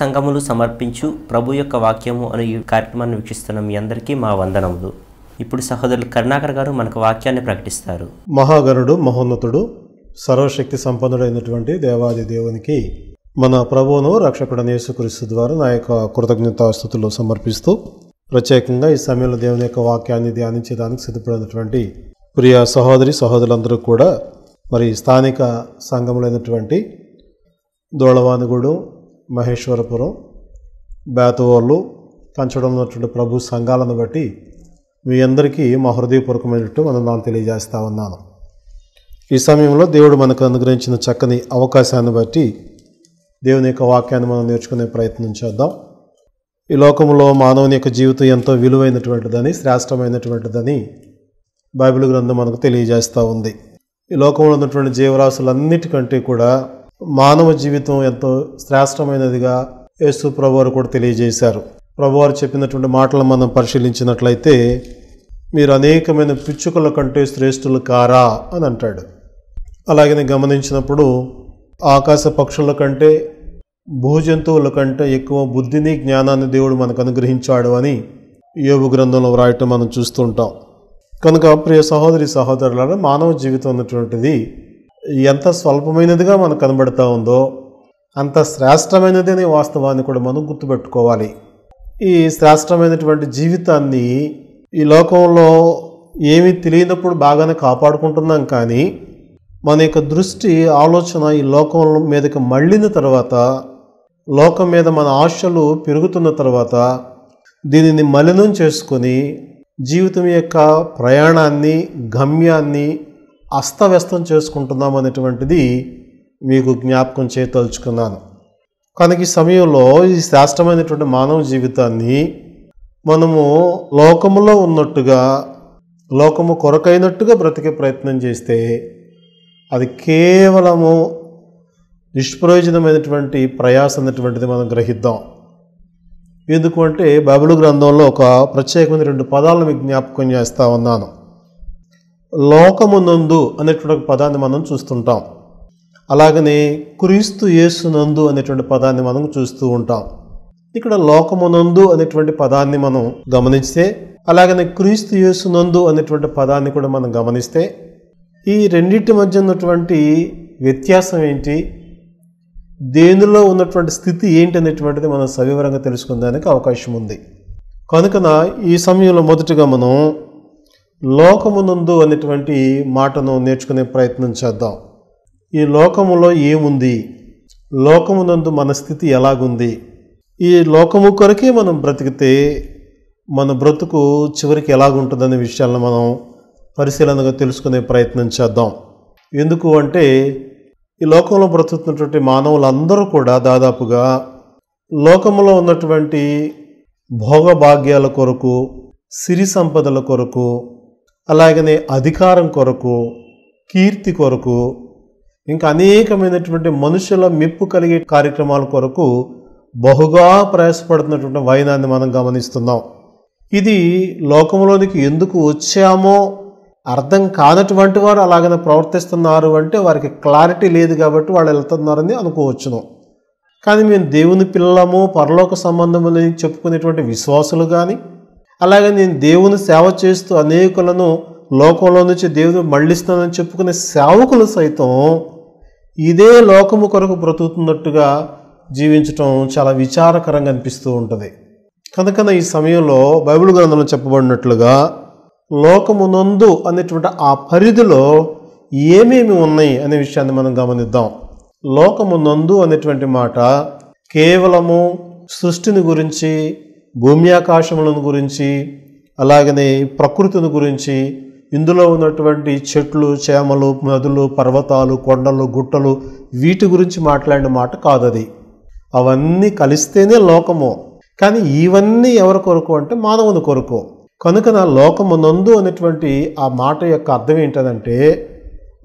సంఘములు సమర్పించు ప్రభు యొక్క వాక్యము అనే ఈ కార్యక్రమాన్ని వీక్షిస్తున్న మీ అందరికీ మా వందనములు. ఇప్పుడు సహోదరులు కరుణాకర్ గారు మనకు వాక్యాన్ని ప్రకటిస్తారు. మహాగణుడు మహోన్నతుడు సర్వశక్తి సంపన్నుడైనటువంటి దేవాది దేవునికి మన ప్రభువును రక్షకుడు యేసుక్రీస్తు ద్వారా నా యొక్క కృతజ్ఞతాస్థుతులు సమర్పిస్తూ ప్రత్యేకంగా ఈ సమయంలో దేవుని యొక్క వాక్యాన్ని ధ్యానించేదానికి సిద్ధపడినటువంటి ప్రియ సహోదరి సహోదరులందరూ కూడా మరి స్థానిక సంఘములైనటువంటి దోళవానిగూడు మహేశ్వరపురం బేతవోళ్ళు కంచడంలో ఉన్నటువంటి ప్రభు సంఘాలను బట్టి మీ అందరికీ మా హృదయపూర్వకమైనట్టు మనం నాకు ఉన్నాను. ఈ సమయంలో దేవుడు మనకు అనుగ్రహించిన చక్కని అవకాశాన్ని బట్టి దేవుని యొక్క వాక్యాన్ని మనం నేర్చుకునే ప్రయత్నం చేద్దాం. ఈ లోకంలో మానవుని యొక్క జీవితం ఎంతో విలువైనటువంటిదని శ్రేష్టమైనటువంటిదని బైబిల్ గ్రంథం మనకు తెలియజేస్తూ ఉంది. ఈ లోకంలో ఉన్నటువంటి జీవరాశులన్నిటికంటే కూడా మానవ జీవితం ఎంతో శ్రేష్టమైనదిగా యేసు ప్రభువారు కూడా తెలియజేశారు. ప్రభువారు చెప్పినటువంటి మాటలు మనం పరిశీలించినట్లయితే మీరు అనేకమైన పిచ్చుకల కంటే శ్రేష్ఠులు కారా అని అంటాడు. అలాగే గమనించినప్పుడు ఆకాశ పక్షుల కంటే భూజంతువుల కంటే ఎక్కువ బుద్ధిని జ్ఞానాన్ని దేవుడు మనకు అనుగ్రహించాడు అని యోగు గ్రంథంలో వ్రాయటం మనం చూస్తుంటాం. కనుక ప్రియ సహోదరి సహోదరుల మానవ జీవితం ఉన్నటువంటిది ఎంత స్వల్పమైనదిగా మనకు కనబడతా ఉందో అంత శ్రేష్టమైనది అనే వాస్తవాన్ని కూడా మనం గుర్తుపెట్టుకోవాలి. ఈ శ్రేష్టమైనటువంటి జీవితాన్ని ఈ లోకంలో ఏమీ తెలియనప్పుడు బాగానే కాపాడుకుంటున్నాం కానీ మన యొక్క దృష్టి ఆలోచన ఈ లోకం మీదకి మళ్ళిన తర్వాత లోకం మీద మన ఆశలు పెరుగుతున్న తర్వాత దీనిని మలినం చేసుకొని జీవితం యొక్క ప్రయాణాన్ని గమ్యాన్ని అస్తవ్యస్తం చేసుకుంటున్నాం అనేటువంటిది మీకు జ్ఞాపకం చేయదలుచుకున్నాను. కనుక ఈ సమయంలో ఈ శ్రేష్టమైనటువంటి మానవ జీవితాన్ని మనము లోకములో ఉన్నట్టుగా లోకము కొరకైనట్టుగా బ్రతికే ప్రయత్నం చేస్తే అది కేవలము నిష్ప్రయోజనమైనటువంటి ప్రయాస అనేటువంటిది మనం గ్రహిద్దాం. ఎందుకంటే బైబిల్ గ్రంథంలో ఒక ప్రత్యేకమైన రెండు పదాలను మీకు జ్ఞాపకం చేస్తూ ఉన్నాను. లోకమునందు అనేటువంటి ఒక పదాన్ని మనం చూస్తుంటాం. అలాగనే క్రీస్తు యేసునందు అనేటువంటి పదాన్ని మనం చూస్తూ ఉంటాం. ఇక్కడ లోకమునందు అనేటువంటి పదాన్ని మనం గమనిస్తే అలాగనే క్రీస్తు యేసునందు అనేటువంటి పదాన్ని కూడా మనం గమనిస్తే ఈ రెండింటి మధ్య ఉన్నటువంటి వ్యత్యాసం ఏంటి? దేనిలో ఉన్నటువంటి స్థితి ఏంటి అనేటువంటిది మనం సవివరంగా తెలుసుకుందానికి అవకాశం ఉంది. కనుకన ఈ సమయంలో మొదటిగా మనం లోకమునందు అనేటువంటి మాటను నేర్చుకునే ప్రయత్నం చేద్దాం. ఈ లోకములో ఏముంది? లోకమునందు మన స్థితి ఎలాగుంది? ఈ లోకము కొరకే మనం బ్రతికితే మన బ్రతుకు చివరికి ఎలాగుంటుందనే విషయాలను మనం పరిశీలనగా తెలుసుకునే ప్రయత్నం చేద్దాం. ఎందుకు అంటే ఈ లోకంలో బ్రతుకుతున్నటువంటి మానవులందరూ కూడా దాదాపుగా లోకములో ఉన్నటువంటి భోగభాగ్యాల కొరకు సిరి సంపదల కొరకు అలాగనే అధికారం కొరకు కీర్తి కొరకు ఇంకా అనేకమైనటువంటి మనుషుల మెప్పు కలిగే కార్యక్రమాల కొరకు బహుగా ప్రయాసపడుతున్నటువంటి వైనాన్ని మనం గమనిస్తున్నాం. ఇది లోకంలోనికి ఎందుకు వచ్చామో అర్థం కానటువంటి వారు అలాగనే ప్రవర్తిస్తున్నారు అంటే వారికి క్లారిటీ లేదు కాబట్టి వాళ్ళు వెళ్తున్నారని అనుకోవచ్చును. కానీ మేము దేవుని పిల్లలము పరలోక సంబంధములని చెప్పుకునేటువంటి విశ్వాసులు కానీ అలాగే నేను దేవుని సేవ చేస్తూ అనేకులను లోకంలో నుంచి దేవుని మళ్ళిస్తానని చెప్పుకునే సేవకులు సైతం ఇదే లోకము కొరకు బ్రతుకుతున్నట్టుగా జీవించటం చాలా విచారకరంగా అనిపిస్తూ ఉంటుంది. కనుకన ఈ సమయంలో బైబిల్ గ్రంథంలో చెప్పబడినట్లుగా లోకమునందు అనేటువంటి ఆ పరిధిలో ఏమేమి ఉన్నాయి అనే విషయాన్ని మనం గమనిద్దాం. లోకమునందు అనేటువంటి మాట కేవలము సృష్టిని గురించి భూమి ఆకాశములను గురించి అలాగనే ప్రకృతిని గురించి ఇందులో ఉన్నటువంటి చెట్లు చేమలు నదులు పర్వతాలు కొండలు గుట్టలు వీటి గురించి మాట్లాడిన మాట కాదు అది అవన్నీ కలిస్తేనే లోకము. కానీ ఇవన్నీ ఎవరి కొరకు అంటే మానవుని కొరకు. కనుక నా లోకము నందు అనేటువంటి ఆ మాట యొక్క అర్థం ఏంటంటే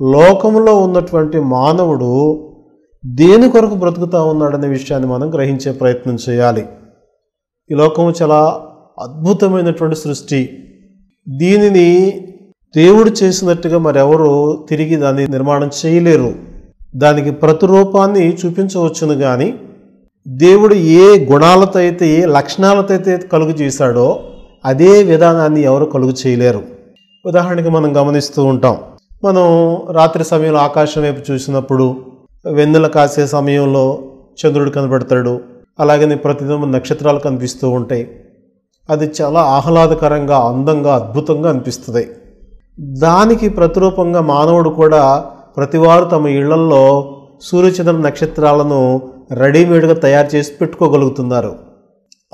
లోకములో ఉన్నటువంటి మానవుడు దేని కొరకు బ్రతుకుతా ఉన్నాడనే విషయాన్ని మనం గ్రహించే ప్రయత్నం చేయాలి. ఈ లోకము చాలా అద్భుతమైనటువంటి సృష్టి. దీనిని దేవుడు చేసినట్టుగా మరెవరు తిరిగి దాన్ని నిర్మాణం చేయలేరు. దానికి ప్రతిరూపాన్ని చూపించవచ్చును కానీ దేవుడు ఏ గుణాలతో అయితే ఏ లక్షణాలతో అయితే కలుగు చేశాడో అదే విధానాన్ని ఎవరు కలుగు చేయలేరు. ఉదాహరణకి మనం గమనిస్తూ ఉంటాం. మనం రాత్రి సమయంలో ఆకాశం వైపు చూసినప్పుడు వెన్నెల కాసే సమయంలో చంద్రుడు కనబడతాడు. అలాగనే ప్రతిదినం నక్షత్రాలు కనిపిస్తూ ఉంటాయి. అది చాలా ఆహ్లాదకరంగా అందంగా అద్భుతంగా అనిపిస్తుంది. దానికి ప్రతిరూపంగా మానవుడు కూడా ప్రతివారు తమ ఇళ్ళల్లో సూర్యచంద్ర నక్షత్రాలను రెడీమేడ్గా తయారు చేసి పెట్టుకోగలుగుతున్నారు.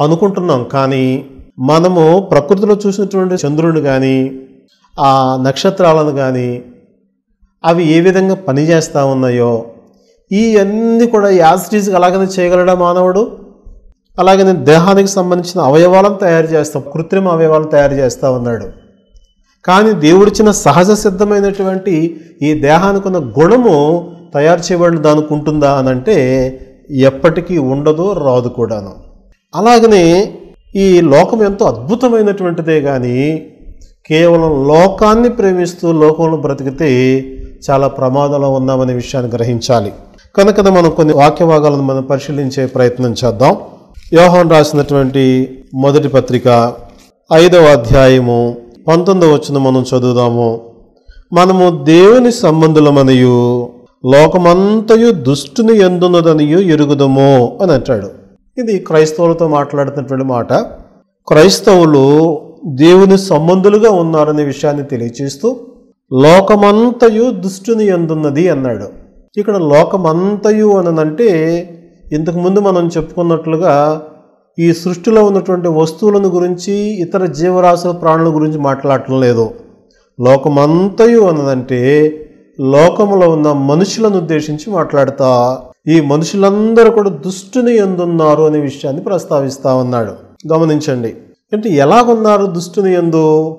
అనుకుంటున్నాం కానీ మనము ప్రకృతిలో చూసినటువంటి చంద్రుడిని కానీ ఆ నక్షత్రాలను కానీ అవి ఏ విధంగా పనిచేస్తూ ఉన్నాయో ఈ అన్నీ కూడా యాసిటీస్గా అలాగనే చేయగలడా మానవుడు? అలాగనే దేహానికి సంబంధించిన అవయవాలను తయారు చేస్తాం కృత్రిమ అవయవాలను తయారు చేస్తూ ఉన్నాడు. కానీ దేవుడిచ్చిన సహజ సిద్ధమైనటువంటి ఈ దేహానికి ఉన్న గుణము తయారు చేయబడిన దానికి ఉంటుందా అని అంటే ఎప్పటికీ ఉండదు రాదు కూడాను. అలాగనే ఈ లోకం ఎంతో అద్భుతమైనటువంటిదే కానీ కేవలం లోకాన్ని ప్రేమిస్తూ లోకంలో బ్రతికితే చాలా ప్రమాదంలో ఉన్నామనే విషయాన్ని గ్రహించాలి. కనుక మనం కొన్ని వాక్యభాగాలను మనం పరిశీలించే ప్రయత్నం చేద్దాం. యోహాన్ రాసినటువంటి మొదటి పత్రిక ఐదవ అధ్యాయము పంతొమ్మిదవ వచ్చిన మనం చదువుదాము. మనము దేవుని సంబంధులమనియు లోకమంతయు దుష్టుని ఎందున్నదనియు ఎరుగుదము అని అంటాడు. ఇది క్రైస్తవులతో మాట్లాడుతున్నటువంటి మాట. క్రైస్తవులు దేవుని సంబంధులుగా ఉన్నారనే విషయాన్ని తెలియచేస్తూ లోకమంతయు దుష్టుని ఎందున్నది అన్నాడు. ఇక్కడ లోకమంతయు అనంటే ఇంతకుముందు మనం చెప్పుకున్నట్లుగా ఈ సృష్టిలో ఉన్నటువంటి వస్తువులను గురించి ఇతర జీవరాశుల ప్రాణుల గురించి మాట్లాడటం లేదు. లోకమంతయు అన్నదంటే లోకములో ఉన్న మనుషులను ఉద్దేశించి మాట్లాడతా. ఈ మనుషులందరూ కూడా దుష్టుని ఎందున్నారు అనే విషయాన్ని ప్రస్తావిస్తా ఉన్నాడు. గమనించండి. అంటే ఎలాగున్నారు దుష్టుని ఎందు?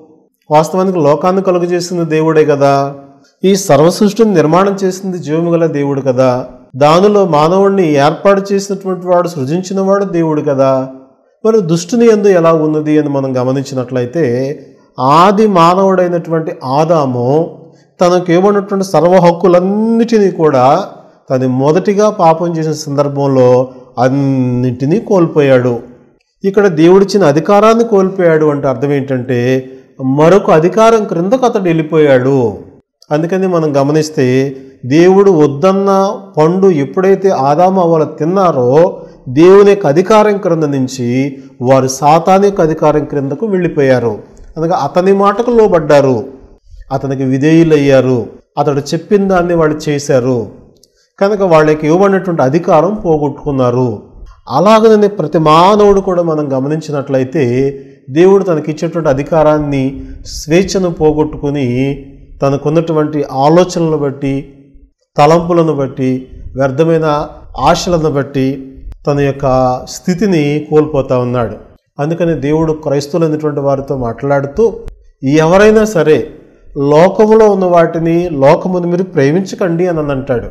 వాస్తవానికి లోకాన్ని కలుగజేసిన దేవుడే కదా. ఈ సర్వసృష్టిని నిర్మాణం చేసింది జీవముగల దేవుడు కదా. దానిలో మానవుడిని ఏర్పాటు చేసినటువంటి వాడు సృజించిన వాడు దేవుడు కదా. మరి దుష్టుని ఎందు ఎలా ఉన్నది అని మనం గమనించినట్లయితే ఆది మానవుడైనటువంటి ఆదాము తనకు ఇవ్వనటువంటి సర్వ హక్కులన్నిటినీ కూడా తను మొదటిగా పాపం చేసిన సందర్భంలో అన్నింటినీ కోల్పోయాడు. ఇక్కడ దేవుడిచ్చిన అధికారాన్ని కోల్పోయాడు అంటే అర్థం ఏంటంటే మరొక అధికారం క్రిందకు అతడు వెళ్ళిపోయాడు. అందుకని మనం గమనిస్తే దేవుడు వద్దన్న పండు ఎప్పుడైతే ఆదాము వాళ్ళు తిన్నారో దేవుని యొక్క అధికారం క్రింద నుంచి వారు సాతాని యొక్క అధికారం క్రిందకు వెళ్ళిపోయారు. అనగా అతని మాటకు లోబడ్డారు. అతనికి విధేయులయ్యారు. అతడు చెప్పిన దాన్ని వాళ్ళు చేశారు. కనుక వాళ్ళకి ఇవ్వబడినటువంటి అధికారం పోగొట్టుకున్నారు. అలాగనే ప్రతి మానవుడు కూడా మనం గమనించినట్లయితే దేవుడు తనకిచ్చేటువంటి అధికారాన్ని స్వేచ్ఛను పోగొట్టుకుని తనకున్నటువంటి ఆలోచనలను బట్టి తలంపులను బట్టి వ్యర్థమైన ఆశలను బట్టి తన యొక్క స్థితిని కోల్పోతా ఉన్నాడు. అందుకని దేవుడు క్రైస్తవులైనటువంటి వారితో మాట్లాడుతూ ఎవరైనా సరే లోకములో ఉన్న వాటిని లోకమును మీరు ప్రేమించకండి అని అంటాడు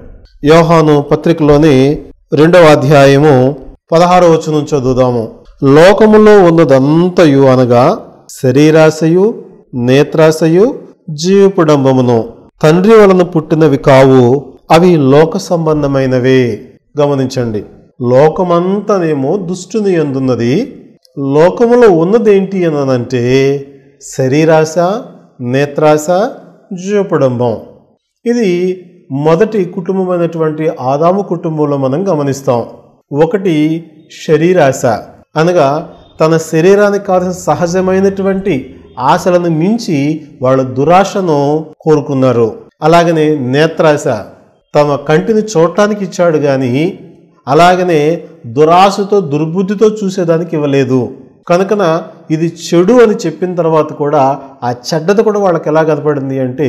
యోహాను పత్రికలోని రెండవ అధ్యాయము పదహారు వచనం చదువుదాము. లోకములో ఉన్నదంతయు అనగా శరీరాశయు నేత్రాశయు జీవపుడంబమును. తండ్రి వలన పుట్టినవి కావు అవి లోక సంబంధమైనవే. గమనించండి లోకమంతానేమో దుష్టుని ఎందున్నది? లోకములో ఉన్నదేంటి అనంటే శరీరాశ నేత్రాశ జీవపుడంబం. ఇది మొదటి కుటుంబమైనటువంటి ఆదాము కుటుంబంలో మనం గమనిస్తాం. ఒకటి శరీరాశ. అనగా తన శరీరానికి కావాల్సిన సహజమైనటువంటి ఆశలను మించి వాళ్ళ దురాశను కోరుకున్నారు. అలాగనే నేత్రాశ తమ కంటిని చూడటానికి ఇచ్చాడు కానీ అలాగనే దురాశతో దుర్బుద్ధితో చూసేదానికి ఇవ్వలేదు. కనుకన ఇది చెడు అని చెప్పిన తర్వాత కూడా ఆ చెడ్డది కూడా వాళ్ళకి ఎలా కనపడింది అంటే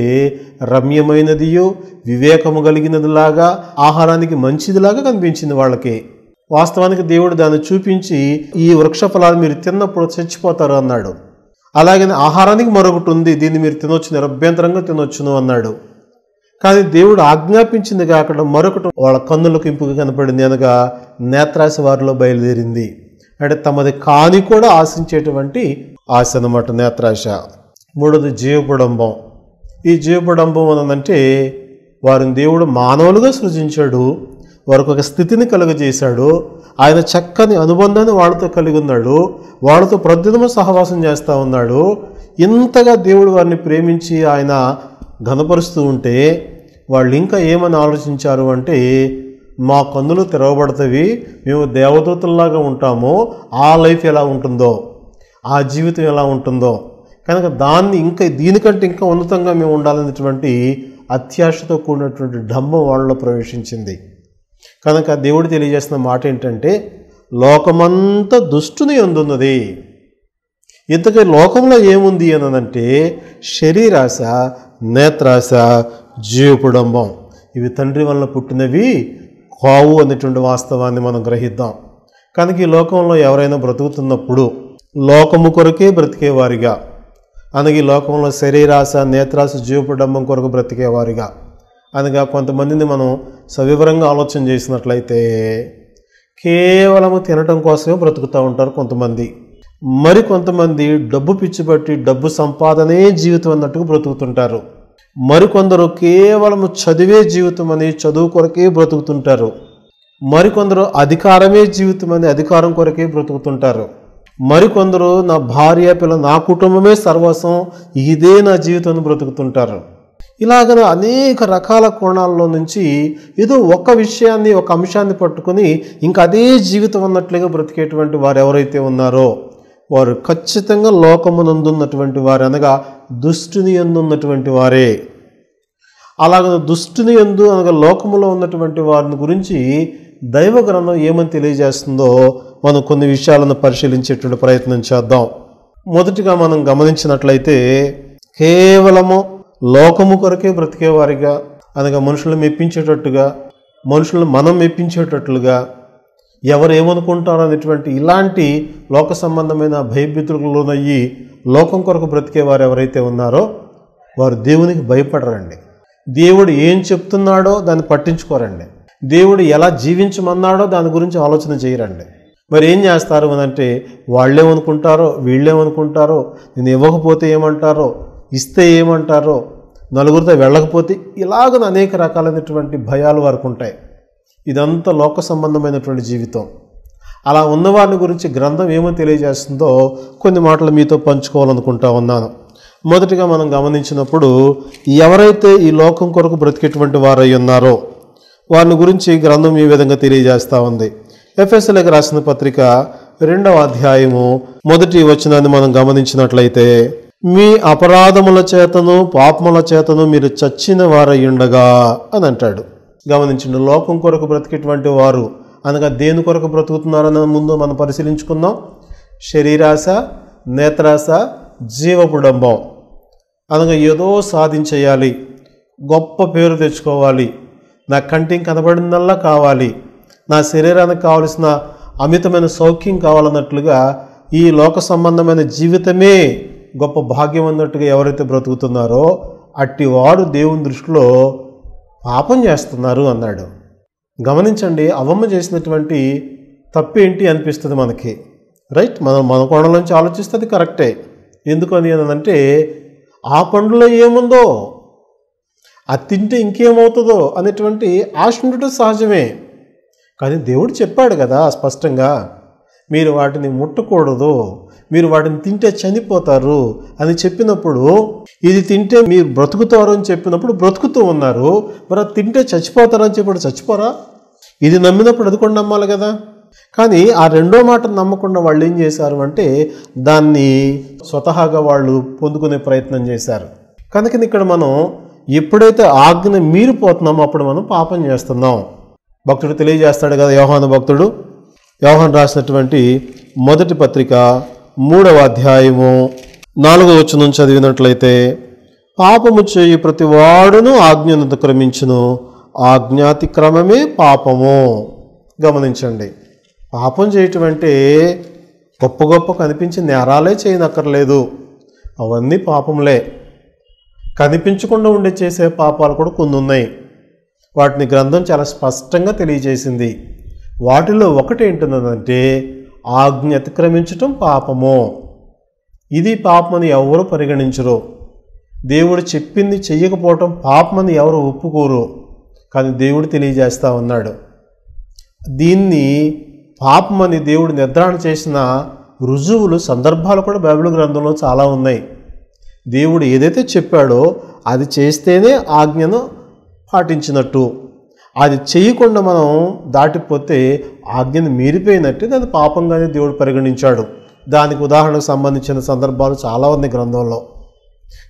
రమ్యమైనదియో వివేకము కలిగినదిలాగా ఆహారానికి మంచిదిలాగా కనిపించింది వాళ్ళకి. వాస్తవానికి దేవుడు దాన్ని చూపించి ఈ వృక్ష ఫలాలు మీరు తిన్నప్పుడు చచ్చిపోతారు అన్నాడు. అలాగనే ఆహారానికి మరొకటి ఉంది. దీన్ని మీరు తినొచ్చు నిరభ్యంతరంగా తినొచ్చును అన్నాడు. కానీ దేవుడు ఆజ్ఞాపించింది కాకుండా మరొకటి వాళ్ళ కన్నులకు ఇంపుగా కనపడింది. అనగా నేత్రాశ వారిలో బయలుదేరింది. అంటే తమది కాని కూడా ఆశించేటువంటి ఆశ అన్నమాట నేత్రాశ. మూడోది జీవపుడంబం. ఈ జీవపుడంబం అనంటే వారిని దేవుడు మానవులుగా సృజించాడు. వారికి ఒక స్థితిని కలుగజేశాడు. ఆయన చక్కని అనుబంధాన్ని వాళ్ళతో కలిగి ఉన్నాడు. వాళ్ళతో ప్రతిదినము సహవాసం చేస్తూ ఉన్నాడు. ఇంతగా దేవుడు వారిని ప్రేమించి ఆయన ఘనపరుస్తూ ఉంటే వాళ్ళు ఇంకా ఏమని ఆలోచించారు అంటే మా కన్నులు తెరవబడతవి మేము దేవదూతల్లాగా ఉంటాము ఆ లైఫ్ ఎలా ఉంటుందో ఆ జీవితం ఎలా ఉంటుందో. కనుక దాన్ని ఇంకా దీనికంటే ఇంకా ఉన్నతంగా మేము ఉండాలనేటువంటి అత్యాశతో కూడినటువంటి డంబం వాళ్ళలో ప్రవేశించింది. కనుక దేవుడు తెలియజేస్తున్న మాట ఏంటంటే లోకమంతా దుష్టుని అందున్నది ఇంతకీ లోకంలో ఏముంది అనంటే శరీరాశ నేత్రాశ జీవపుడంబం. ఇవి తండ్రి వలన పుట్టినవి కావు అనేటువంటి వాస్తవాన్ని మనం గ్రహిద్దాం. కనుక ఈ లోకంలో ఎవరైనా బ్రతుకుతున్నప్పుడు లోకము కొరకే బ్రతికేవారిగా. అనగా ఈ లోకంలో శరీరాశ నేత్రాశ జీవపుడంబం కొరకు బ్రతికేవారిగా. అనగా కొంతమందిని మనం సవివరంగా ఆలోచన చేసినట్లయితే కేవలము తినటం కోసమే బ్రతుకుతూ ఉంటారు కొంతమంది. మరి కొంతమంది డబ్బు పిచ్చిపట్టి డబ్బు సంపాదనే జీవితం అన్నట్టుగా బ్రతుకుతుంటారు. మరికొందరు కేవలము చదివే జీవితం అని చదువు కొరకే బ్రతుకుతుంటారు. మరికొందరు అధికారమే జీవితం అని అధికారం కొరకే బ్రతుకుతుంటారు. మరికొందరు నా భార్య పిల్ల నా కుటుంబమే సర్వస్వం ఇదే నా జీవితం బ్రతుకుతుంటారు. ఇలాగ అనేక రకాల కోణాల్లో నుంచి ఏదో ఒక విషయాన్ని ఒక అంశాన్ని పట్టుకొని ఇంకా అదే జీవితం అన్నట్లుగా బ్రతికేటువంటి వారు ఎవరైతే ఉన్నారో వారు ఖచ్చితంగా లోకమునందున్నటువంటి వారు అనగా దుష్టుని ఎందున్నటువంటి వారే. అలాగ దుష్టుని ఎందు అనగా లోకములో ఉన్నటువంటి వారిని గురించి దైవ గ్రంథం ఏమని తెలియజేస్తుందో మనం కొన్ని విషయాలను పరిశీలించేటువంటి ప్రయత్నం చేద్దాం. మొదటిగా మనం గమనించినట్లయితే కేవలము లోకము కొరకే బ్రతికేవారిగా అనగా మనుషులను మెప్పించేటట్టుగా మనుషులను మనం మెప్పించేటట్లుగా ఎవరేమనుకుంటారో అనేటువంటి ఇలాంటి లోక సంబంధమైన భయభీతులకు లోనయ్యి లోకం కొరకు బ్రతికేవారు ఎవరైతే ఉన్నారో వారు దేవునికి భయపడరండి. దేవుడు ఏం చెప్తున్నాడో దాన్ని పట్టించుకోరండి. దేవుడు ఎలా జీవించమన్నాడో దాని గురించి ఆలోచన చేయరండి. మరి ఏం చేస్తారు అని అంటే వాళ్ళేమనుకుంటారో వీళ్ళేమనుకుంటారో నేను ఇవ్వకపోతే ఏమంటారో ఇస్తే ఏమంటారో నలుగురితో వెళ్ళకపోతే ఇలాగ అనేక రకాలైనటువంటి భయాలు వారికి ఉంటాయి. ఇదంతా లోక సంబంధమైనటువంటి జీవితం. అలా ఉన్నవారిని గురించి గ్రంథం ఏమో తెలియజేస్తుందో కొన్ని మాటలు మీతో పంచుకోవాలనుకుంటా ఉన్నాను. మొదటిగా మనం గమనించినప్పుడు ఎవరైతే ఈ లోకం కొరకు బ్రతికేటువంటి వారై ఉన్నారో వారిని గురించి గ్రంథం ఈ విధంగా తెలియజేస్తూ ఉంది. ఎఫ్ఎస్ఎల్కి రాసిన పత్రిక రెండవ అధ్యాయము మొదటి వచనాన్ని మనం గమనించినట్లయితే మీ అపరాధముల చేతను పాపముల చేతను మీరు చచ్చిన వారయ్యుండగా అని అంటాడు. గమనించండి లోకం కొరకు బ్రతికేటువంటి వారు అనగా దేని కొరకు బ్రతుకుతున్నారన్న ముందు మనం పరిశీలించుకుందాం. శరీరాశ నేత్రాశ జీవపుడంబం అనగా ఏదో సాధించేయాలి గొప్ప పేరు తెచ్చుకోవాలి నా కంటికి కనబడినల్లా కావాలి నా శరీరానికి కావలసిన అమితమైన సౌఖ్యం కావాలన్నట్లుగా ఈ లోక సంబంధమైన జీవితమే గొప్ప భాగ్యం అన్నట్టుగా ఎవరైతే బ్రతుకుతున్నారో అట్టి వారు దేవుని దృష్టిలో పాపం చేస్తున్నారు అన్నాడు. గమనించండి అవమ్మ చేసినటువంటి తప్పేంటి అనిపిస్తుంది మనకి? రైట్? మనం మన కోణం నుంచి ఆలోచిస్తుంది కరెక్టే. ఎందుకని అంటే ఆ పండులో ఏముందో అది తింటే ఇంకేమవుతుందో అనేటువంటి ఆశ ఉండటం సహజమే. కానీ దేవుడు చెప్పాడు కదా స్పష్టంగా మీరు వాటిని ముట్టకూడదు మీరు వాటిని తింటే చనిపోతారు అని చెప్పినప్పుడు ఇది తింటే మీరు బ్రతుకుతారు అని చెప్పినప్పుడు బ్రతుకుతూ ఉన్నారు. మరి అది తింటే చచ్చిపోతారని చెప్పి చచ్చిపోరా? ఇది నమ్మినప్పుడు అది కూడా నమ్మాలి కదా. కానీ ఆ రెండో మాట నమ్మకుండా వాళ్ళు ఏం చేశారు అంటే దాన్ని స్వతహాగా వాళ్ళు పొందుకునే ప్రయత్నం చేశారు. కనుక ఇక్కడ మనం ఎప్పుడైతే ఆజ్ఞ మీరిపోతున్నామో అప్పుడు మనం పాపం చేస్తున్నాం. భక్తుడు తెలియజేస్తాడు కదా యోహాను భక్తుడు? యోహాన్ రాసినటువంటి మొదటి పత్రిక మూడవ అధ్యాయము. నాలుగవ వచనం చదివినట్లయితే పాపము చేయు ప్రతి వాడును ఆజ్ఞను అతిక్రమించును ఆజ్ఞాతిక్రమమే పాపము. గమనించండి. పాపం చేయటం అంటే గొప్ప గొప్ప కనిపించే నేరాలే చేయనక్కర్లేదు. అవన్నీ పాపంలే కనిపించకుండా ఉండే చేసే పాపాలు కూడా కొన్ని ఉన్నాయి. వాటిని గ్రంథం చాలా స్పష్టంగా తెలియజేసింది. వాటిలో ఒకటి ఏంటంటే ఆజ్ఞ అతిక్రమించటం పాపము. ఇది పాపమని ఎవరు పరిగణించరు? దేవుడు చెప్పింది చెయ్యకపోవటం పాపమని ఎవరు ఒప్పుకోరు? కానీ దేవుడు తెలియజేస్తూ ఉన్నాడు. దీన్ని పాపమని దేవుడు నిర్ధారణ చేసిన రుజువులు సందర్భాలు కూడా బైబిల్ గ్రంథంలో చాలా ఉన్నాయి. దేవుడు ఏదైతే చెప్పాడో అది చేస్తేనే ఆజ్ఞను పాటించినట్టు. అది చేయకుండా మనం దాటిపోతే ఆజ్ఞను మీరిపోయినట్టే దాన్ని పాపంగానే దేవుడు పరిగణించాడు. దానికి ఉదాహరణకు సంబంధించిన సందర్భాలు చాలా ఉన్నాయి గ్రంథంలో.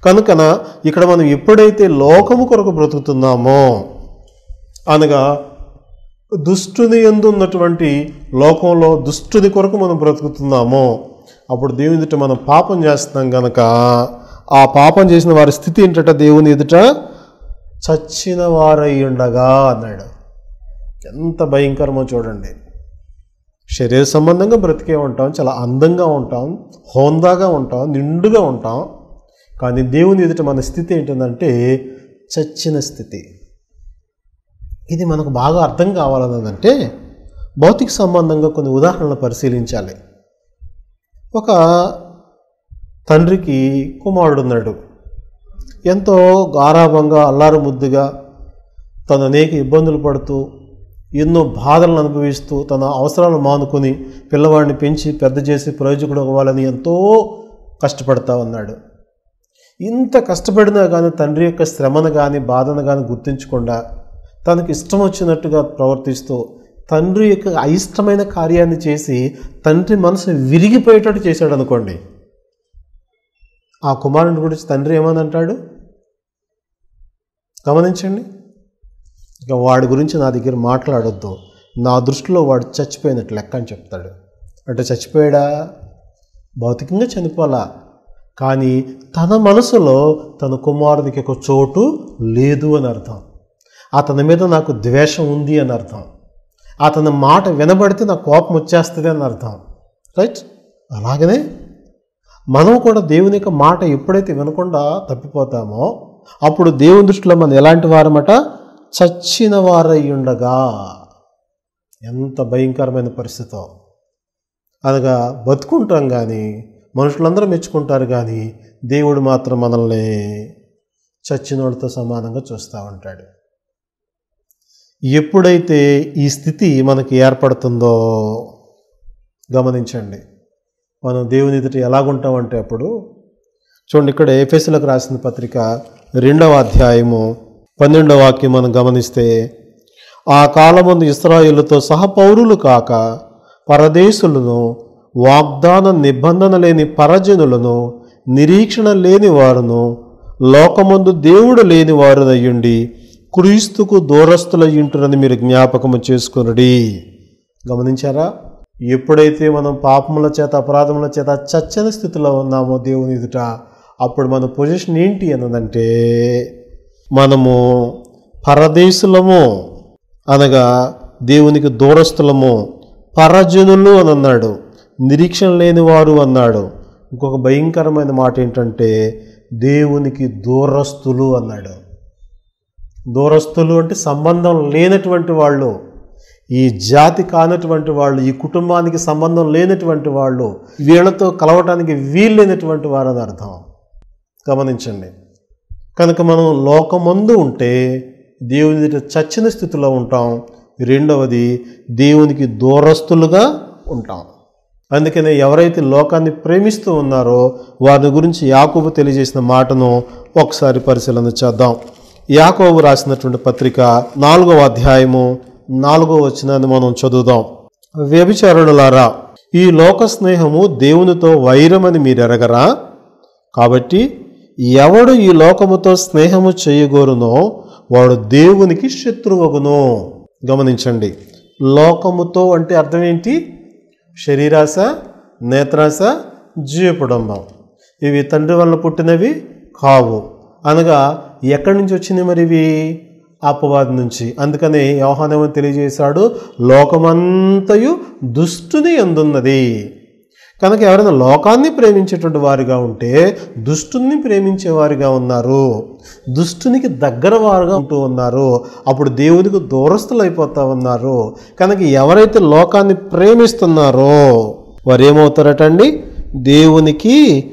కనుకన ఇక్కడ మనం ఎప్పుడైతే లోకము కొరకు బ్రతుకుతున్నామో అనగా దుష్టుని ఎందు ఉన్నటువంటి లోకంలో దుష్టుని కొరకు మనం బ్రతుకుతున్నామో అప్పుడు దేవుని ఎదుట మనం పాపం చేస్తున్నాం కనుక ఆ పాపం చేసిన వారి స్థితి ఏంటట దేవుని ఎదుట? చచ్చిన వారై ఉండగా అన్నాడు. ఎంత భయంకరమో చూడండి. శరీర సంబంధంగా బ్రతికే ఉంటాం చాలా అందంగా ఉంటాం హోందాగా ఉంటాం నిండుగా ఉంటాం. కానీ దేవుని ఎదుట మన స్థితి ఏంటంటే చచ్చిన స్థితి. ఇది మనకు బాగా అర్థం కావాలన్నదంటే భౌతిక సంబంధంగా కొన్ని ఉదాహరణలు పరిశీలించాలి. ఒక తండ్రికి కుమారుడు ఉన్నాడు ఎంతో గారాభంగా అల్లారు ముద్దుగా తను అనేక ఇబ్బందులు పడుతూ ఎన్నో బాధలను అనుభవిస్తూ తన అవసరాలు మానుకొని పిల్లవాడిని పెంచి పెద్ద చేసి ప్రయోజకుడు అవ్వాలని ఎంతో కష్టపడతా ఉన్నాడు. ఇంత కష్టపడినా కానీ తండ్రి యొక్క శ్రమను కానీ బాధను కానీ గుర్తించకుండా తనకు ఇష్టం వచ్చినట్టుగా ప్రవర్తిస్తూ తండ్రి యొక్క అయిష్టమైన కార్యాన్ని చేసి తండ్రి మనసు విరిగిపోయేటట్టు చేశాడు అనుకోండి ఆ కుమారుని గురించి తండ్రి ఏమని అంటాడు గమనించండి. ఇక వాడి గురించి నా దగ్గర మాట్లాడొద్దు. నా దృష్టిలో వాడు చచ్చిపోయినట్టు లెక్క అని చెప్తాడు. అంటే చచ్చిపోయాడా? భౌతికంగా చనిపోలా కానీ తన మనసులో తన కుమారునికి ఒక చోటు లేదు అని అర్థం. అతని మీద నాకు ద్వేషం ఉంది అని అర్థం. అతని మాట వినబడితే నాకు కోపం వచ్చేస్తుంది అని అర్థం. రైట్? అలాగనే మనం కూడా దేవుని యొక్క మాట ఎప్పుడైతే వినకుండా తప్పిపోతామో అప్పుడు దేవుని దృష్టిలో మనం ఎలాంటి వారమట? చచ్చిన వారయ్యుండగా. ఎంత భయంకరమైన పరిస్థితో. అనగా బతుకుంటాం కానీ మనుషులందరూ మెచ్చుకుంటారు కానీ దేవుడు మాత్రం మనల్ని చచ్చినోడితో సమానంగా చూస్తూ ఉంటాడు. ఎప్పుడైతే ఈ స్థితి మనకి ఏర్పడుతుందో గమనించండి. మనం దేవుని ఎదుట ఎలాగుంటామంటే అప్పుడు చూడండి ఇక్కడ ఏఫెస్లకు రాసిన పత్రిక రెండవ అధ్యాయము పన్నెండవ వాక్యం మనం గమనిస్తే ఆ కాలమందు ఇస్రాయేలుతో సహపౌరులు కాక పరదేశులను వాగ్దాన నిబంధన లేని పరజనులను నిరీక్షణ లేని వారును లోకమందు దేవుడు లేని వారునయ్యుండి క్రీస్తుకు దూరస్తులయ్యుంటురని మీరు జ్ఞాపకము చేసుకునడి. గమనించారా? ఎప్పుడైతే మనం పాపముల చేత అపరాధముల చేత చచ్చని స్థితిలో ఉన్నామో దేవుని ఎదుట అప్పుడు మన పొజిషన్ ఏంటి అన్నదంటే మనము పరదేశులము అనగా దేవునికి దూరస్తులము పరజనులు అని అన్నాడు నిరీక్షణ లేని వారు అన్నాడు. ఇంకొక భయంకరమైన మాట ఏంటంటే దేవునికి దూరస్తులు అన్నాడు. దూరస్తులు అంటే సంబంధం లేనటువంటి వాళ్ళు ఈ జాతి కానటువంటి వాళ్ళు ఈ కుటుంబానికి సంబంధం లేనటువంటి వాళ్ళు వీళ్ళతో కలవటానికి వీల్లేనటువంటి వారు అని అర్థం. గమనించండి. కనుక మనం లోకమందు ఉంటే దేవుని చచ్చిన స్థితిలో ఉంటాం. రెండవది దేవునికి దూరస్తులుగా ఉంటాం. అందుకనే ఎవరైతే లోకాన్ని ప్రేమిస్తూ ఉన్నారో వారి గురించి యాకోబు తెలియజేసిన మాటను ఒకసారి పరిశీలన చేద్దాం. యాకోబు రాసినటువంటి పత్రిక నాలుగవ అధ్యాయము నాలుగవ వచనాన్ని మనం చదువుదాం. వ్యభిచారులారా ఈ లోక స్నేహము దేవునితో వైరమని మీరు ఎరగరా కాబట్టి ఎవడు ఈ లోకముతో స్నేహము చేయగోరునో వాడు దేవునికి శత్రువగును. గమనించండి. లోకముతో అంటే అర్థం ఏంటి? శరీరాశ నేత్రాశ జీవపుడంబం. ఇవి తండ్రి వల్ల పుట్టినవి కావు. అనగా ఎక్కడి నుంచి వచ్చినాయి మరి ఇవి? అపవాది నుంచి. అందుకని యోహానేమని తెలియజేశాడు లోకమంతయు దుష్టుని ఎందున్నది? కనుక ఎవరైనా లోకాన్ని ప్రేమించేటువంటి వారిగా ఉంటే దుష్టుని ప్రేమించేవారిగా ఉన్నారు. దుష్టునికి దగ్గర వారుగా ఉంటూ ఉన్నారు. అప్పుడు దేవునికి దూరస్తులు అయిపోతూ ఉన్నారు. కనుక ఎవరైతే లోకాన్ని ప్రేమిస్తున్నారో వారు ఏమవుతారటండి దేవునికి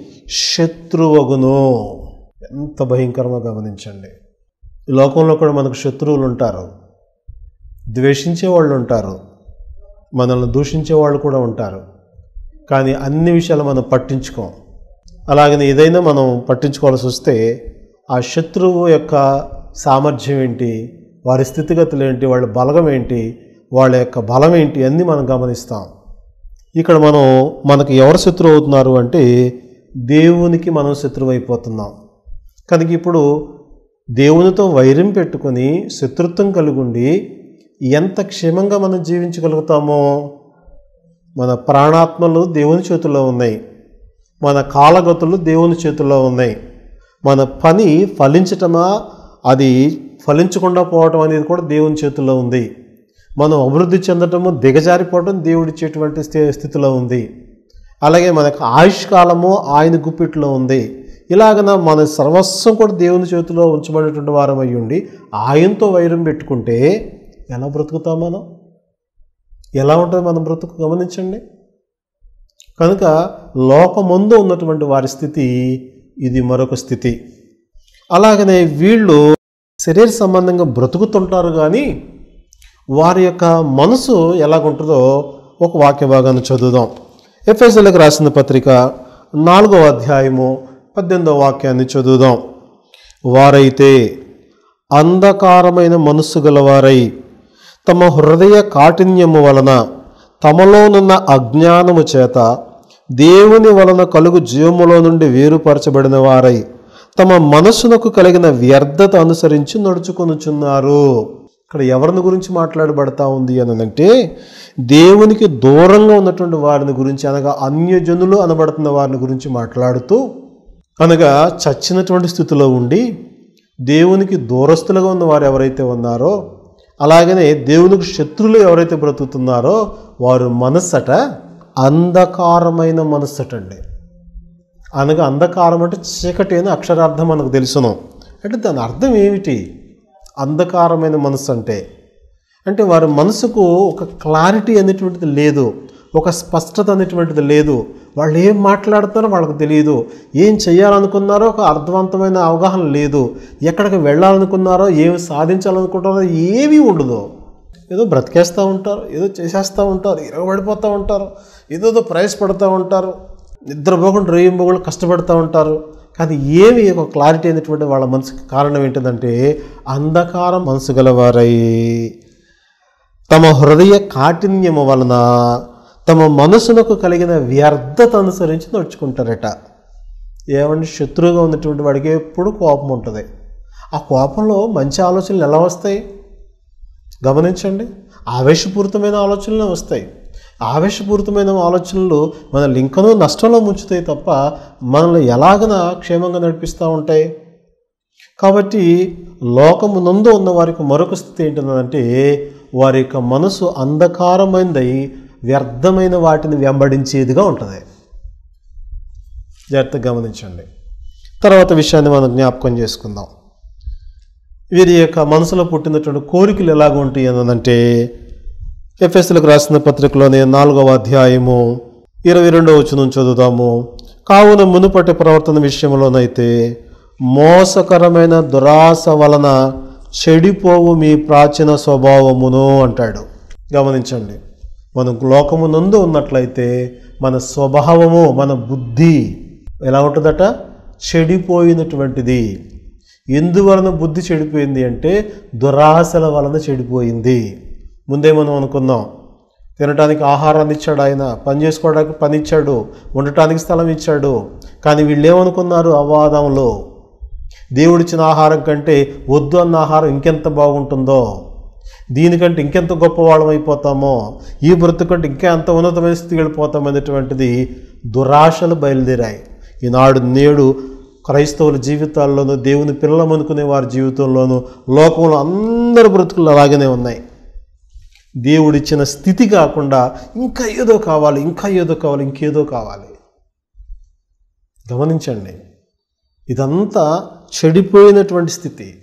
శత్రువగును. ఎంత భయంకరమో గమనించండి. ఈ లోకంలో కూడా మనకు శత్రువులు ఉంటారు. ద్వేషించే వాళ్ళు ఉంటారు. మనల్ని దూషించే వాళ్ళు కూడా ఉంటారు. కానీ అన్ని విషయాలు మనం పట్టించుకోం. అలాగని ఏదైనా మనం పట్టించుకోవాల్సి వస్తే ఆ శత్రువు యొక్క సామర్థ్యం ఏంటి? వారి స్థితిగతులు ఏంటి? వాళ్ళ బలగం ఏంటి? వాళ్ళ యొక్క బలం ఏంటి? అన్నీ మనం గమనిస్తాం. ఇక్కడ మనం మనకి ఎవరు శత్రువు అవుతున్నారు అంటే దేవునికి మనం శత్రువు అయిపోతున్నాం. కనుక ఇప్పుడు దేవునితో వైరం పెట్టుకొని శత్రుత్వం కలిగి ఉండి ఎంత క్షేమంగా మనం జీవించగలుగుతామో మన ప్రాణాత్మలు దేవుని చేతుల్లో ఉన్నాయి. మన కాలగతులు దేవుని చేతుల్లో ఉన్నాయి. మన పని ఫలించటమా అది ఫలించకుండా పోవటం అనేది కూడా దేవుని చేతుల్లో ఉంది. మనం అభివృద్ధి చెందటము దిగజారిపోవటం దేవుడిచ్చేటువంటి స్థి- స్థితిలో ఉంది. అలాగే మనకు ఆయుష్ కాలము ఆయన గుప్పిట్లో ఉంది. ఇలాగన మన సర్వస్వం కూడా దేవుని చేతిలో ఉంచబడినటువంటి వారం అయ్యుండి ఆయనతో వైరం పెట్టుకుంటే ఎలా బ్రతుకుతాం మనం? ఎలా ఉంటుంది మన బ్రతుకు? గమనించండి. కనుక లోకమందు ఉన్నటువంటి వారి స్థితి ఇది మరొక స్థితి. అలాగనే వీళ్ళు శరీర సంబంధంగా బ్రతుకుతుంటారు కానీ వారి యొక్క మనసు ఎలాగుంటుందో ఒక వాక్య భాగాన్ని చదువుదాం. ఎఫ్ఎస్ఎల్కి రాసిన పత్రిక నాలుగవ అధ్యాయము పద్దెనిమిదవ వాక్యాన్ని చదువుదాం. వారైతే అంధకారమైన మనస్సు గలవారై తమ హృదయ కాఠిన్యము వలన తమలోనున్న అజ్ఞానము చేత దేవుని వలన కలుగు జీవములో నుండి వేరుపరచబడిన వారై తమ మనస్సునకు కలిగిన వ్యర్థత అనుసరించి నడుచుకొనుచున్నారు. ఇక్కడ ఎవరిని గురించి మాట్లాడబడతా ఉంది అని అంటే దేవునికి దూరంగా ఉన్నటువంటి వారిని గురించి అనగా అన్యజనులు అనబడుతున్న వారిని గురించి మాట్లాడుతూ అనగా చచ్చినటువంటి స్థితిలో ఉండి దేవునికి దూరస్తులుగా ఉన్న వారు ఎవరైతే ఉన్నారో అలాగనే దేవునికి శత్రులు ఎవరైతే బ్రతుకుతున్నారో వారు మనస్సట అంధకారమైన మనస్సటండి. అనగా అంధకారం అంటే చీకటి అని అక్షరార్థం మనకు తెలుసును. అంటే దాని అర్థం ఏమిటి? అంధకారమైన మనస్సు అంటే అంటే వారి మనసుకు ఒక క్లారిటీ అనేటువంటిది లేదు. ఒక స్పష్టత అనేటువంటిది లేదు. వాళ్ళు ఏం మాట్లాడుతారో వాళ్ళకి తెలియదు ఏం చేయాలనుకున్నారో ఒక అర్థవంతమైన అవగాహన లేదు. ఎక్కడికి వెళ్ళాలనుకున్నారో ఏమి సాధించాలనుకుంటారో ఏమీ ఉండదు. ఏదో బ్రతికేస్తూ ఉంటారు ఏదో చేసేస్తూ ఉంటారు ఇరగబడిపోతూ ఉంటారు ఏదోదో ప్రైస్ పడుతూ ఉంటారు నిద్రపోకుండా రేయింబోగులు కష్టపడుతూ ఉంటారు. కానీ ఏమి ఒక క్లారిటీ అనేటువంటి వాళ్ళ మనసుకి కారణం ఏంటంటే అంధకారం మనసు గలవారై. తమ హృదయ కాఠిన్యము వలన తమ మనసునకు కలిగిన వ్యర్థత అనుసరించి నడుచుకుంటారట. ఏమంటే శత్రువుగా ఉన్నటువంటి వాడికి ఎప్పుడు కోపం ఉంటుంది. ఆ కోపంలో మంచి ఆలోచనలు ఎలా వస్తాయి? గమనించండి. ఆవేశపూరితమైన ఆలోచనలు వస్తాయి. ఆవేశపూరితమైన ఆలోచనలు మన ఇంకనూ నష్టంలో ముంచుతాయి తప్ప మనల్ని ఎలాగన క్షేమంగా నడిపిస్తూ ఉంటాయి. కాబట్టి లోకము నందు ఉన్న వారికి మరొక స్థితి ఏంటంటే వారి యొక్క మనసు అంధకారమైనదై వ్యర్థమైన వాటిని వెంబడించేదిగా ఉంటుంది. జాగ్రత్తగా గమనించండి. తర్వాత విషయాన్ని మనం జ్ఞాపకం చేసుకుందాం. వీరి యొక్క మనసులో పుట్టినటువంటి కోరికలు ఎలాగ ఉంటాయి అనంటే ఎఫ్ఎస్లకు రాసిన పత్రికలోని నాలుగవ అధ్యాయము ఇరవై రెండవ వచనం చదువుదాము. కావున మునుపటి ప్రవర్తన విషయంలోనైతే మోసకరమైన దురాశ వలన చెడిపోవు మీ ప్రాచీన స్వభావమును అంటాడు. గమనించండి. మనం లోకము నందు ఉన్నట్లయితే మన స్వభావము మన బుద్ధి ఎలా ఉంటుందట? చెడిపోయినటువంటిది. ఎందువలన బుద్ధి చెడిపోయింది అంటే దురాశల వలన చెడిపోయింది. ముందే మనం అనుకుందాం తినడానికి ఆహారాన్ని ఇచ్చాడు ఆయన పని చేసుకోవడానికి పని ఇచ్చాడు ఉండటానికి స్థలం ఇచ్చాడు కానీ వీళ్ళేమనుకున్నారు అవాదంలో దేవుడిచ్చిన ఆహారం కంటే వద్దు అన్న ఆహారం ఇంకెంత బాగుంటుందో? దీనికంటే ఇంకెంత గొప్పవాళ్ళం అయిపోతామో ఈ బ్రతుకంటే ఇంకా ఎంత ఉన్నతమైన స్థితికి వెళ్ళిపోతాం అనేటువంటిది దురాశలు బయలుదేరాయి. ఈనాడు నేడు క్రైస్తవుల జీవితాల్లోనూ దేవుని పిల్లమనుకునే అనుకునే వారి జీవితంలోనూ లోకంలో అందరి బ్రతుకులు అలాగనే ఉన్నాయి. దేవుడిచ్చిన స్థితి కాకుండా ఇంకా ఏదో కావాలి ఇంకా ఏదో కావాలి ఇంకేదో కావాలి. గమనించండి ఇదంతా చెడిపోయినటువంటి స్థితి.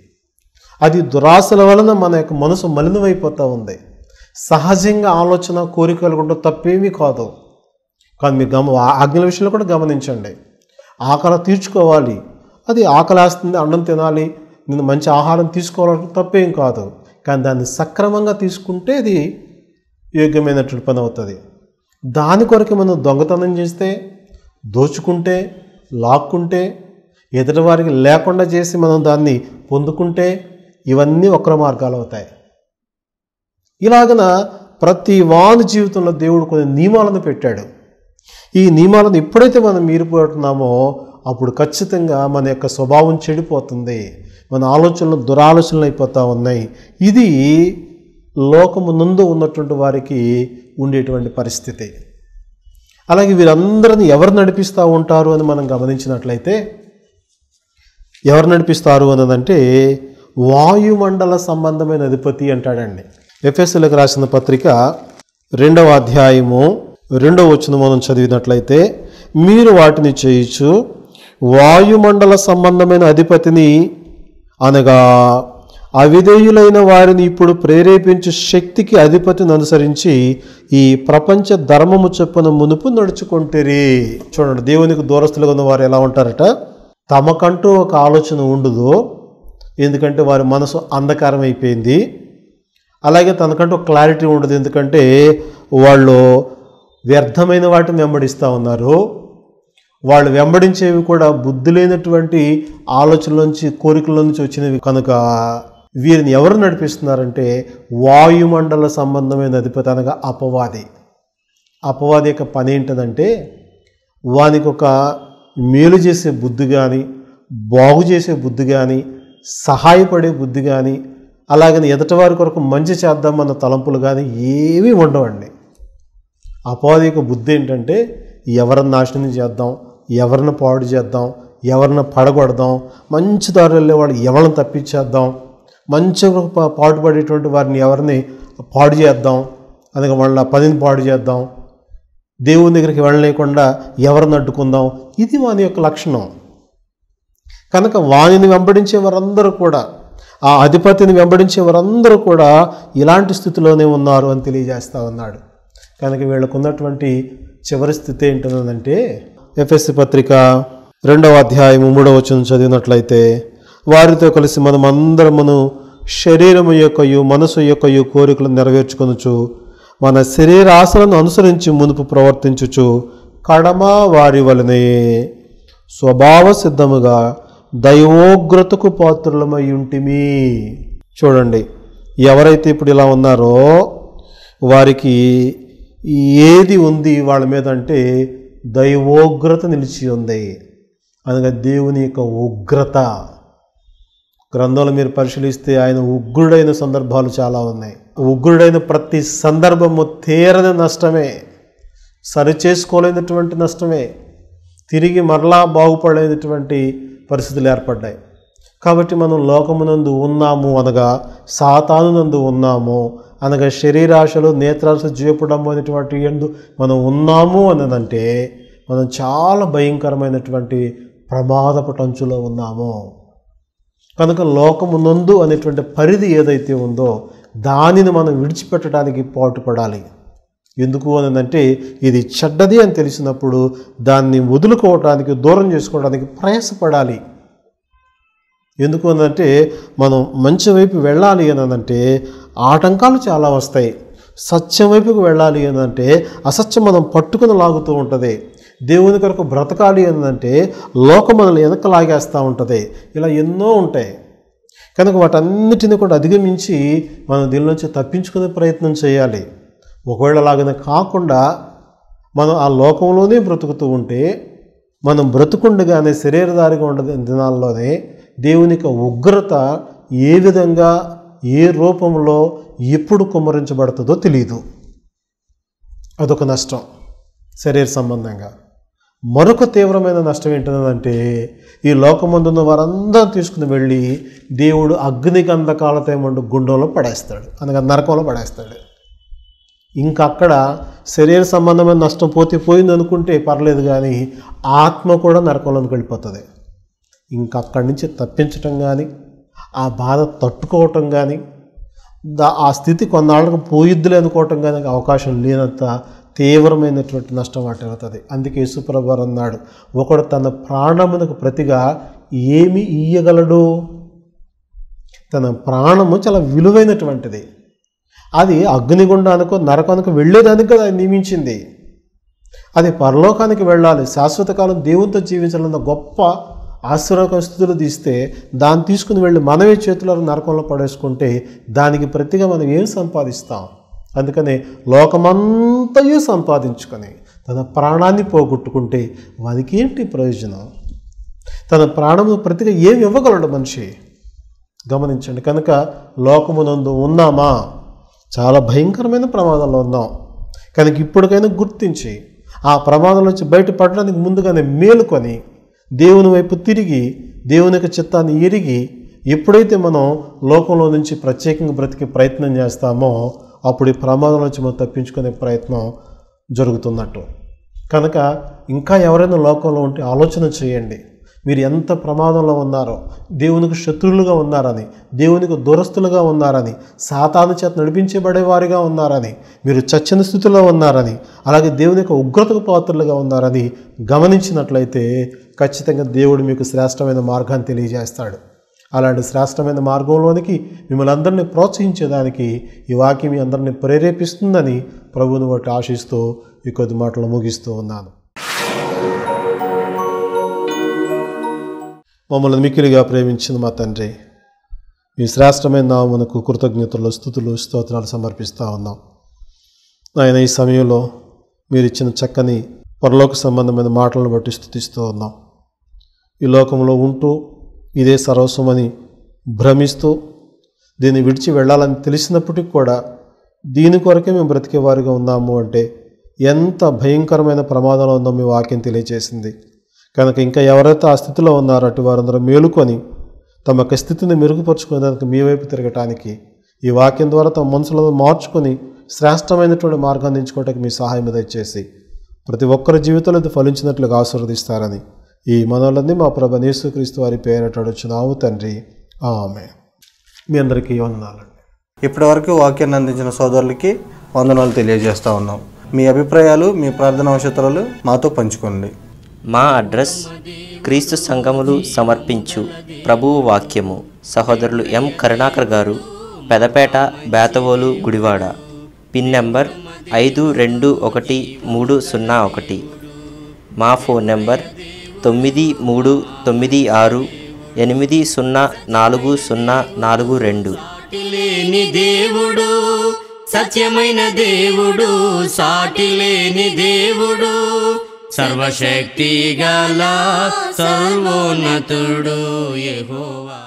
అది దురాశల వలన మన యొక్క మనసు మలినమైపోతూ ఉంది. సహజంగా ఆలోచన కోరికలు కూడా తప్పేమీ కాదు. కానీ మీరు గమ ఆజ్ఞల విషయంలో కూడా గమనించండి. ఆకలి తీర్చుకోవాలి. అది ఆకలి వేస్తుంది అన్నం తినాలి నేను మంచి ఆహారం తీసుకోవాలంటే తప్పేం కాదు. కానీ దాన్ని సక్రమంగా తీసుకుంటే అది యోగ్యమైనటువంటి పని అవుతుంది. దాని కొరకు మనం దొంగతనం చేస్తే దోచుకుంటే లాక్కుంటే ఎదుటివారికి లేకుండా చేసి మనం దాన్ని పొందుకుంటే ఇవన్నీ వక్ర మార్గాలు అవుతాయి. ఇలాగన ప్రతి వాని జీవితంలో దేవుడు కొన్ని నియమాలను పెట్టాడు. ఈ నియమాలను ఎప్పుడైతే మనం మీరిపోతున్నామో అప్పుడు ఖచ్చితంగా మన యొక్క స్వభావం చెడిపోతుంది. మన ఆలోచనలు దురాలోచనలు అయిపోతూ ఉన్నాయి. ఇది లోకము నందు ఉన్నటువంటి వారికి ఉండేటువంటి పరిస్థితి. అలాగే వీరందరిని ఎవరు నడిపిస్తూ ఉంటారు అని మనం గమనించినట్లయితే ఎవరు నడిపిస్తారు అన్నదంటే వాయుమండల సంబంధమైన అధిపతి అంటాడండి. ఎఫ్ఎస్లకు రాసిన పత్రిక రెండవ అధ్యాయము రెండవ వచ్చిన మనం చదివినట్లయితే మీరు వాటిని చేయొచ్చు వాయుమండల సంబంధమైన అధిపతిని అనగా అవిధేయులైన వారిని ఇప్పుడు ప్రేరేపించు శక్తికి అధిపతిని అనుసరించి ఈ ప్రపంచ ధర్మము చొప్పున మునుపు నడుచుకుంటేరి. చూడండి దేవునికి దూరస్తులుగా ఉన్న వారు ఎలా ఉంటారట? తమకంటూ ఒక ఆలోచన ఉండదు ఎందుకంటే వారి మనసు అంధకారం అయిపోయింది అలాగే తనకంటూ క్లారిటీ ఉండదు. ఎందుకంటే వాళ్ళు వ్యర్థమైన వాటిని వెంబడిస్తూ ఉన్నారు. వాళ్ళు వెంబడించేవి కూడా బుద్ధి లేనటువంటి ఆలోచనలోంచి కోరికల నుంచి వచ్చినవి. కనుక వీరిని ఎవరు నడిపిస్తున్నారంటే వాయుమండల సంబంధమైన అధిపతి అనగా అపవాది. అపవాది యొక్క పని ఏంటంటే వానికి ఒక మేలు చేసే బుద్ధి కానీ బాగు చేసే బుద్ధి కానీ సహాయపడే బుద్ధి కానీ అలాగని ఎదటివారి కొరకు మంచి చేద్దామన్న తలంపులు కానీ ఏమీ ఉండవండి. అపవాది యొక్క బుద్ధి ఏంటంటే ఎవరిని నాశనం చేద్దాం ఎవరిని పాడు చేద్దాం ఎవరిని పడగొడదాం మంచి దారి వాళ్ళు ఎవరిని తప్పించేద్దాం మంచి పాటుపడేటువంటి వారిని ఎవరిని పాడు చేద్దాం అందుకే వాళ్ళ పనిని పాడు చేద్దాం దేవుని దగ్గరికి వెళ్ళలేకుండా ఎవరిని అడ్డుకుందాం ఇది వాని యొక్క లక్షణం. కనుక వానిని వెంబడించే వారందరూ కూడా ఆ అధిపతిని వెంబడించే వారందరూ కూడా ఇలాంటి స్థితిలోనే ఉన్నారు అని తెలియజేస్తూ ఉన్నాడు. కనుక వీళ్ళకు ఉన్నటువంటి చివరి స్థితి ఏంటంటే ఎఫ్ఎస్సి పత్రిక రెండవ అధ్యాయం మూడవ వచనం చదివినట్లయితే వారితో కలిసి మనం అందరమును శరీరము యొక్కయు మనసు యొక్కయు కోరికలు నెరవేర్చుకొనుచు మన శరీరాశలను అనుసరించి మునుపు ప్రవర్తించుచు కడమ వారి వలనే స్వభావ సిద్ధముగా దైవోగ్రతకు పాత్రులమై ఉంటిమి చూడండి ఎవరైతే ఇప్పుడు ఇలా ఉన్నారో వారికి ఏది ఉంది వాళ్ళ మీద అంటే దైవోగ్రత నిలిచి ఉంది. అనగా దేవుని యొక్క ఉగ్రత. గ్రంథంలో మీరు పరిశీలిస్తే ఆయన ఉగ్రుడైన సందర్భాలు చాలా ఉన్నాయి. ఉగ్రుడైన ప్రతి సందర్భము తీరని నష్టమే సరిచేసుకోలేనటువంటి నష్టమే తిరిగి మరలా బాగుపడలేనటువంటి పరిస్థితులు ఏర్పడ్డాయి. కాబట్టి మనం లోకమునందు ఉన్నాము అనగా సాతానునందు ఉన్నాము అనగా శరీరాశలు నేత్రాశలు జీవపుడము అనేటువంటి ఎందు మనం ఉన్నాము అన్నదంటే మనం చాలా భయంకరమైనటువంటి ప్రమాదపు టంచులో ఉన్నాము. కనుక లోకమునందు అనేటువంటి పరిధి ఏదైతే ఉందో దానిని మనం విడిచిపెట్టడానికి పాటుపడాలి. ఎందుకు అనంటే ఇది చెడ్డది అని తెలిసినప్పుడు దాన్ని వదులుకోవటానికి దూరం చేసుకోవడానికి ప్రయాసపడాలి. ఎందుకు అనంటే మనం మంచి వైపు వెళ్ళాలి అనంటే ఆటంకాలు చాలా వస్తాయి. సత్యం వైపుకు వెళ్ళాలి అనంటే అసత్యం మనం పట్టుకుని లాగుతూ ఉంటుంది. దేవుని కొరకు బ్రతకాలి అనంటే లోకం మనల్ని వెనక లాగేస్తూ ఉంటుంది. ఇలా ఎన్నో ఉంటాయి. కనుక వాటన్నిటిని కూడా అధిగమించి మనం దీని నుంచి తప్పించుకునే ప్రయత్నం చేయాలి. ఒకవేళ అలాగనే కాకుండా మనం ఆ లోకంలోనే బ్రతుకుతూ ఉంటే మనం బ్రతుకుండగానే శరీరధారిగా ఉండే దినాల్లోనే దేవుని యొక్క ఉగ్రత ఏ విధంగా ఏ రూపంలో ఎప్పుడు కుమ్మరించబడుతుందో తెలియదు అదొక నష్టం శరీర సంబంధంగా. మరొక తీవ్రమైన నష్టం ఏంటంటే ఈ లోకమందున్న వారందరూ తీసుకుని వెళ్ళి దేవుడు అగ్నిగంధకాలతో ఏమండు గుండంలో పడేస్తాడు. అనగా నరకంలో పడేస్తాడు. ఇంకా అక్కడ శరీర సంబంధమైన నష్టం పోతే పోయింది అనుకుంటే పర్లేదు కానీ ఆత్మ కూడా నరకంలోకి వెళ్ళిపోతుంది. ఇంకా అక్కడి నుంచి తప్పించటం కానీ ఆ బాధ తట్టుకోవటం కానీ దా ఆ స్థితి కొన్నాళ్ళకు పోయిద్దులే అనుకోవటం కానీ అవకాశం లేనంత తీవ్రమైనటువంటి నష్టం వాటిల్లుతుంది అందుకే యేసుప్రభు అన్నాడు ఒకడు తన ప్రాణమునకు ప్రతిగా ఏమి ఇయ్యగలడు? తన ప్రాణము చాలా విలువైనటువంటిది. అది అగ్నిగుండానికి నరకానికి వెళ్ళేదానికి కదా నియమించింది. అది పరలోకానికి వెళ్ళాలి. శాశ్వత కాలం దేవునితో జీవించాలన్న గొప్ప ఆశీర్వాద స్థితులు తీస్తే దాన్ని తీసుకుని వెళ్ళి మనమే చేతులను నరకంలో పడేసుకుంటే దానికి ప్రతిగా మనం ఏం సంపాదిస్తాం? అందుకని లోకమంతయు సంపాదించుకొని తన ప్రాణాన్ని పోగొట్టుకుంటే వానికి ఏంటి ప్రయోజనం? తన ప్రాణము ప్రతిగా ఏమి ఇవ్వగలడు మనిషి? గమనించండి. కనుక లోకమునందు ఉన్నామా? చాలా భయంకరమైన ప్రమాదంలో ఉన్నాం. కనుక ఇప్పటికైనా గుర్తించి ఆ ప్రమాదం నుంచి బయటపడడానికి ముందుగానే మేలుకొని దేవుని వైపు తిరిగి దేవుని యొక్క చిత్తాన్ని ఎరిగి ఎప్పుడైతే మనం లోకంలో నుంచి ప్రత్యేకంగా బ్రతికే ప్రయత్నం చేస్తామో అప్పుడు ఈ ప్రమాదం నుంచి మనం తప్పించుకునే ప్రయత్నం జరుగుతున్నట్టు. కనుక ఇంకా ఎవరైనా లోకంలో ఉంటే ఆలోచన చేయండి. మీరు ఎంత ప్రమాదంలో ఉన్నారో దేవునికి శత్రువులుగా ఉన్నారని దేవునికి దురస్తులుగా ఉన్నారని సాతాను చేత నడిపించబడేవారిగా ఉన్నారని మీరు చచ్చిన స్థితిలో ఉన్నారని అలాగే దేవుని యొక్క ఉగ్రతకు పాత్రలుగా ఉన్నారని గమనించినట్లయితే ఖచ్చితంగా దేవుడు మీకు శ్రేష్టమైన మార్గాన్ని తెలియజేస్తాడు. అలాంటి శ్రేష్టమైన మార్గంలోనికి మిమ్మల్ని అందరినీ ప్రోత్సహించేదానికి ఈ వాక్యం మీ అందరినీ ప్రేరేపిస్తుందని ప్రభువుని బట్టి ఆశిస్తూ ఈ కొద్ది మాటలు ముగిస్తూ ఉన్నాను. మమ్మల్ని మిక్కిలిగా ప్రేమించింది మా తండ్రి. మీ శ్రేష్టమైన నామనకు కృతజ్ఞతలు స్థుతులు స్తోత్రాలు సమర్పిస్తూ ఉన్నాం. ఆయన ఈ సమయంలో మీరు ఇచ్చిన చక్కని పరలోక సంబంధమైన మాటలను బట్టి స్థుతిస్తూ ఉన్నాం. ఈ లోకంలో ఉంటూ ఇదే సర్వస్వమని భ్రమిస్తూ దీన్ని విడిచి వెళ్ళాలని తెలిసినప్పటికీ కూడా దీని కొరకే మేము బ్రతికేవారిగా ఉన్నాము అంటే ఎంత భయంకరమైన ప్రమాదంలో ఉందో మీ వాక్యం తెలియజేసింది. కనుక ఇంకా ఎవరైతే ఆ స్థితిలో ఉన్నారో అటు వారందరూ మేలుకొని తమ యొక్క స్థితిని మెరుగుపరుచుకునేందుకు మీ వైపు తిరగటానికి ఈ వాక్యం ద్వారా తమ మనసులను మార్చుకొని శ్రేష్టమైనటువంటి మార్గాన్ని ఎంచుకోవడానికి మీ సహాయం దయచేసి ప్రతి ఒక్కరి జీవితంలో ఇది ఫలించినట్లుగా ఆశీర్వదిస్తారని ఈ మనోళ్ళని మా ప్రభ యేసుక్రీస్తు వారి పేరట వచ్చినావు తండ్రి. ఆమె మీ అందరికీ వందనాలండి ఇప్పటివరకు వాక్యాన్ని అందించిన సోదరులకి వందనాలు తెలియజేస్తా ఉన్నాం. మీ అభిప్రాయాలు మీ ప్రార్థన అవసరాలు మాతో పంచుకోండి. మా అడ్రస్ క్రీస్తు సంఘములు సమర్పించు ప్రభువు వాక్యము. సహోదరులు M Karunakar garu Pedapeta Betavolu Gudivada. Pin number ఐదు రెండు ఒకటి మూడు సున్నా ఒకటి. మా ఫోన్ నెంబర్ తొమ్మిది మూడు తొమ్మిది ఆరు ఎనిమిది సున్నా నాలుగు సున్నా నాలుగు రెండు. లేని దేవుడు సత్యమైన దేవుడు సాటి లేని దేవుడు సర్వశక్తి గల సర్వోన్నతుడు యెహోవా